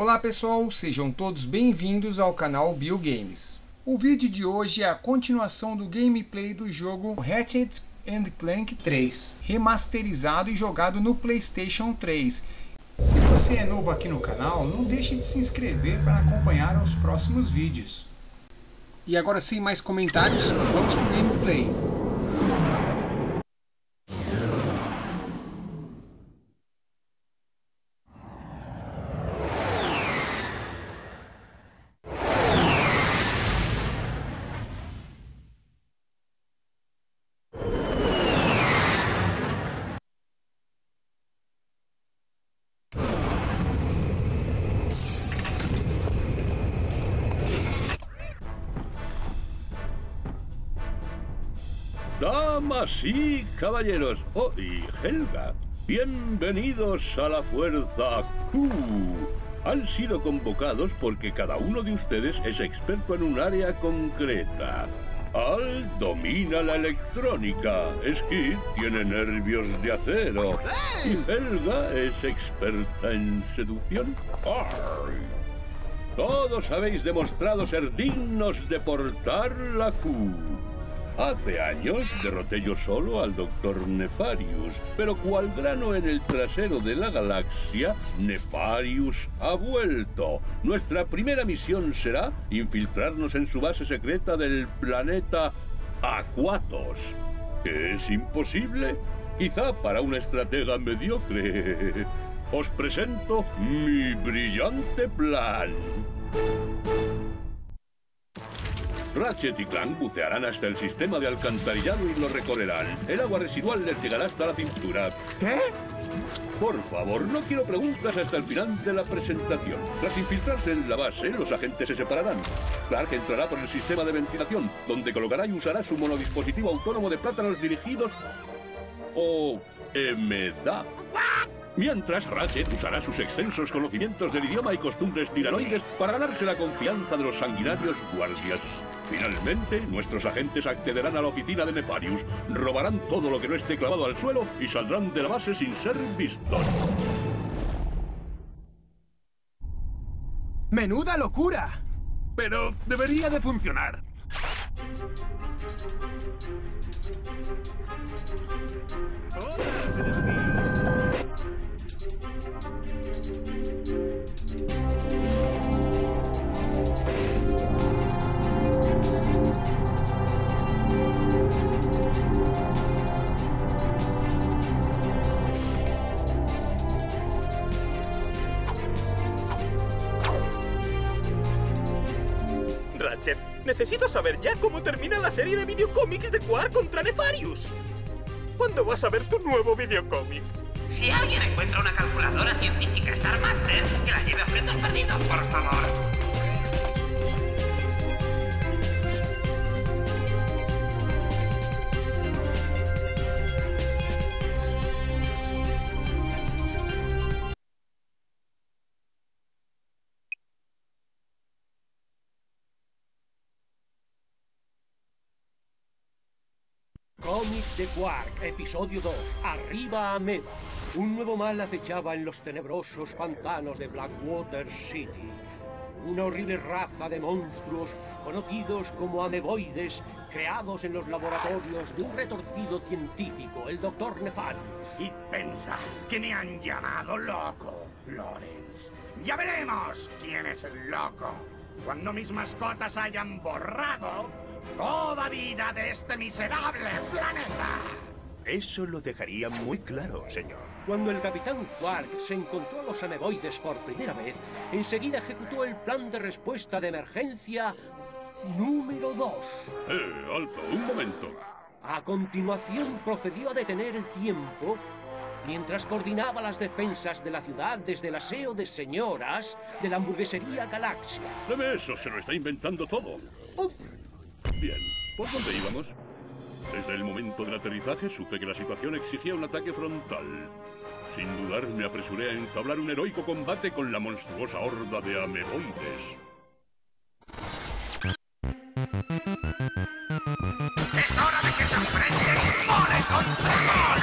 Olá pessoal, sejam todos bem-vindos ao canal Bill Games. O vídeo de hoje é a continuação do gameplay do jogo Ratchet Clank 3, remasterizado e jogado no PlayStation 3. Se você é novo aqui no canal, não deixe de se inscrever para acompanhar os próximos vídeos. E agora sem mais comentários, vamos para o gameplay. Damas y caballeros, oh, y Helga, bienvenidos a la Fuerza Q. Han sido convocados porque cada uno de ustedes es experto en un área concreta. Al domina la electrónica, Skid tiene nervios de acero y Helga es experta en seducción. ¡Ay! Todos habéis demostrado ser dignos de portar la Q. Hace años derroté yo solo al Dr. Nefarius, pero cual grano en el trasero de la galaxia, Nefarius ha vuelto. Nuestra primera misión será infiltrarnos en su base secreta del planeta Aquatos. ¿Que es imposible? Quizá para una estratega mediocre. Os presento mi brillante plan. Ratchet y Clank bucearán hasta el sistema de alcantarillado y lo recorrerán. El agua residual les llegará hasta la cintura. ¿Qué? Por favor, no quiero preguntas hasta el final de la presentación. Tras infiltrarse en la base, los agentes se separarán. Clark entrará por el sistema de ventilación, donde colocará y usará su monodispositivo autónomo de plátanos dirigidos... o... EMEDA. Mientras, Ratchet usará sus extensos conocimientos del idioma y costumbres tiranoides para ganarse la confianza de los sanguinarios guardias. Finalmente, nuestros agentes accederán a la oficina de Nefarius, robarán todo lo que no esté clavado al suelo y saldrán de la base sin ser vistos. ¡Menuda locura! Pero debería de funcionar. Ratchet, necesito saber ya cómo termina la serie de videocómics de Quark contra Nefarius. ¿Cuándo vas a ver tu nuevo videocómic? Si alguien encuentra una calculadora científica Star Master, que la lleve a objetos perdidos, por favor. Cómic de Quark, episodio 2. Arriba Ameba. Un nuevo mal acechaba en los tenebrosos pantanos de Blackwater City. Una horrible raza de monstruos conocidos como ameboides, creados en los laboratorios de un retorcido científico, el Dr. Nefarius. Y pensa que me han llamado loco, Lawrence. Ya veremos quién es el loco. Cuando mis mascotas hayan borrado toda vida de este miserable planeta. Eso lo dejaría muy claro, señor. Cuando el capitán Quark se encontró a los ameboides por primera vez, enseguida ejecutó el plan de respuesta de emergencia número 2. Eh, alto, un momento. A continuación procedió a detener el tiempo mientras coordinaba las defensas de la ciudad desde el aseo de señoras de la hamburguesería Galaxia. Deme eso, se lo está inventando todo. Oh, Bien, ¿por dónde íbamos? Desde el momento del aterrizaje supe que la situación exigía un ataque frontal. Sin dudar, me apresuré a entablar un heroico combate con la monstruosa horda de ameboides. Es hora de que se enfrenten mole contra mole.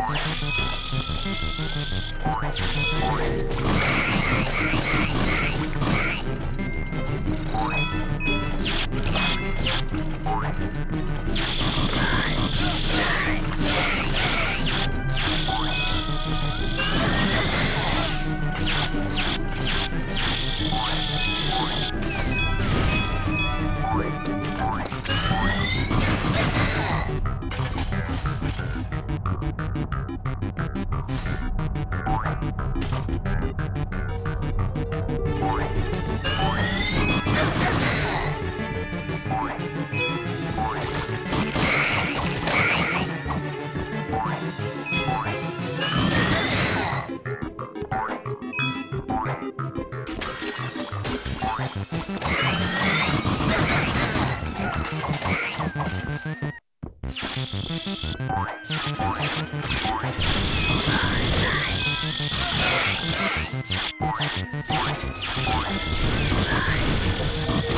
I'm sorry. Let's go.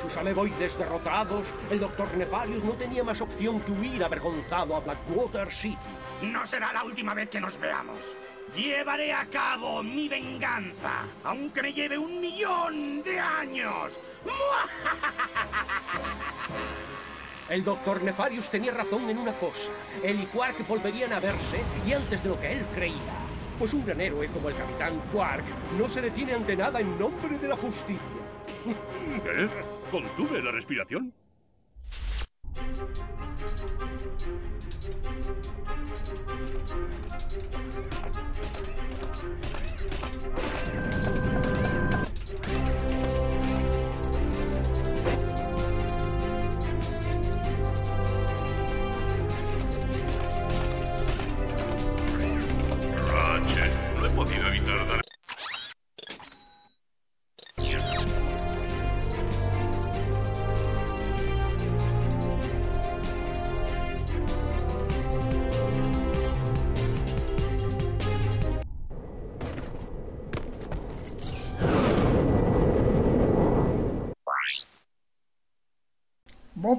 sus alevoides derrotados, el Dr. Nefarius no tenía más opción que huir avergonzado a Blackwater City. No será la última vez que nos veamos. Llevaré a cabo mi venganza, aunque me lleve un millón de años. El Dr. Nefarius tenía razón en una cosa. Él y Quark volverían a verse y antes de lo que él creía. Pues un gran héroe como el Capitán Quark no se detiene ante nada en nombre de la justicia. ¿Qué? ¿Contuve la respiración?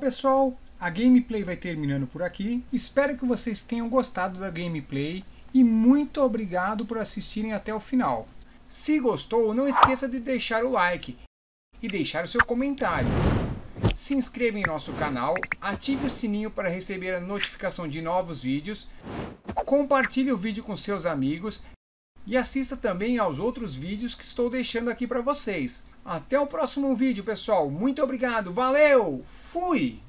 Pessoal, a gameplay vai terminando por aqui. Espero que vocês tenham gostado da gameplay e muito obrigado por assistirem até o final. Se gostou, não esqueça de deixar o like e deixar o seu comentário. Se inscreva em nosso canal, ative o sininho para receber a notificação de novos vídeos, compartilhe o vídeo com seus amigos e assista também aos outros vídeos que estou deixando aqui para vocês. Até o próximo vídeo, pessoal. Muito obrigado. Valeu! Fui!